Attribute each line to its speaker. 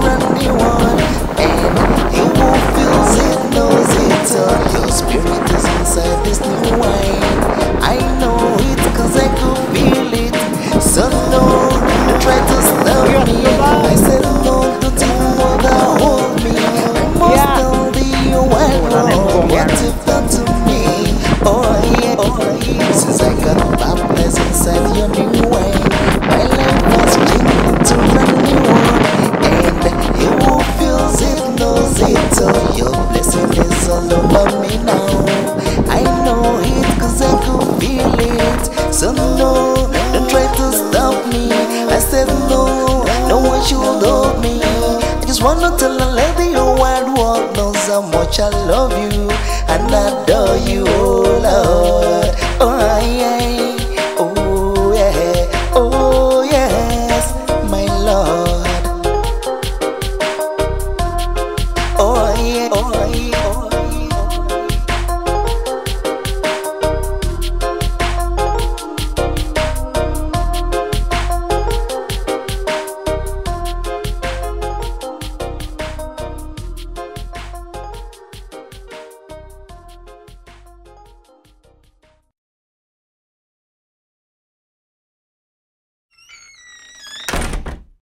Speaker 1: brand new one. And you who feels it knows it. Uh, your spirit is inside this new wine. I know it cause I could feel it. So no, try to stop me. I said no, don't hold me. I must tell the wild world what you've done to me. Oh yeah, oh yeah. Since I got baptized inside your new wine, how much I love you and adore you, oh Lord.